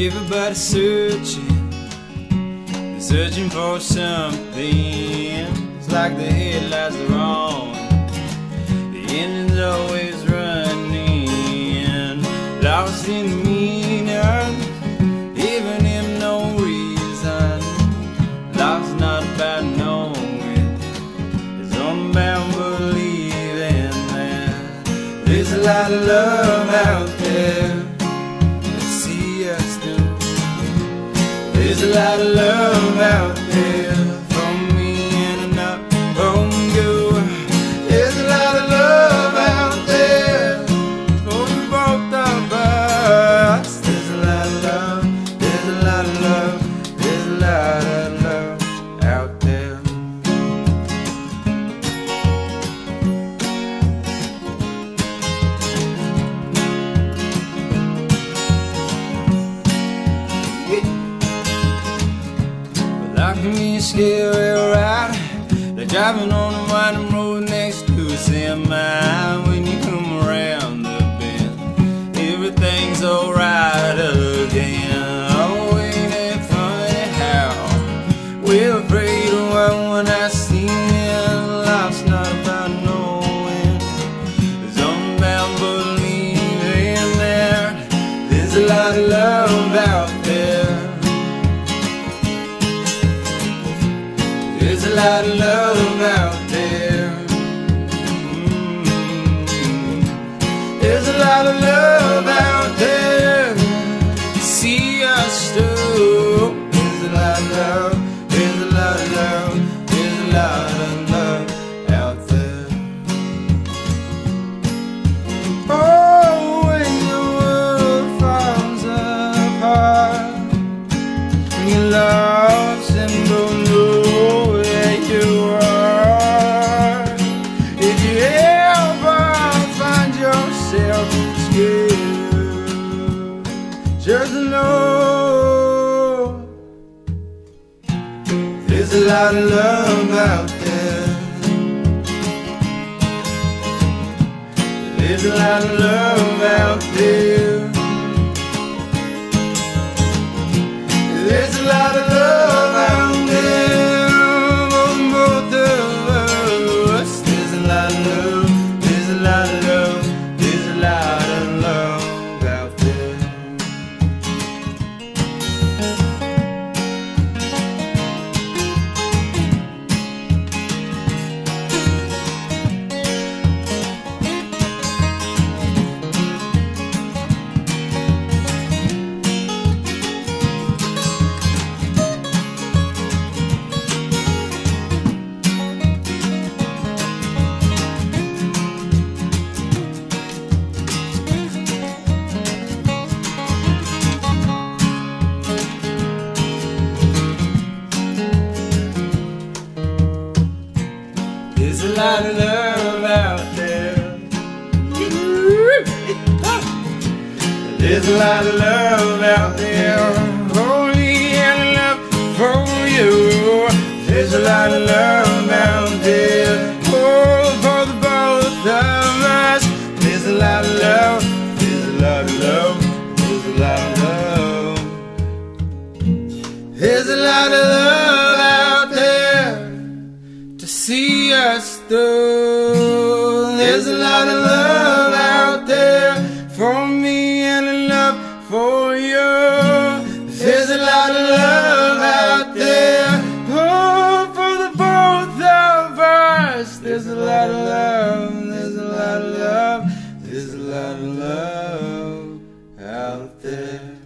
Everybody's searching, searching for something. It's like the headlights are on, the engine's always running, lost in the meaning, even if no reason. Life's not about knowing, it's all about believing that there's a lot of love out there. Lot of love out scary ride. Like driving on the winding road next to a semi. When you come around the bend, everything's alright uh. There's a lot of love out there. Mm. There's a lot of love out there. See us through. There's a lot of love. There's a lot of love. There's a lot of love out there. Oh, when the world falls apart. You lost just know there's a lot of love out there. There's a lot of love out there. There's a Of love out there. There's a lot of love out there. love out there for me and a love for you. There's a lot of love out there. Oh, for the both of us. There's a lot of love. There's a lot of love. There's a lot of love out there.